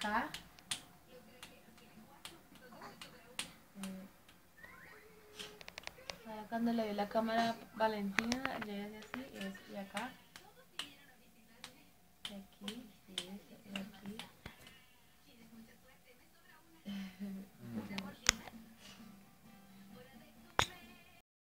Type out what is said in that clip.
acá. Eh, Cuando le doy la cámara a Valentina, le hace así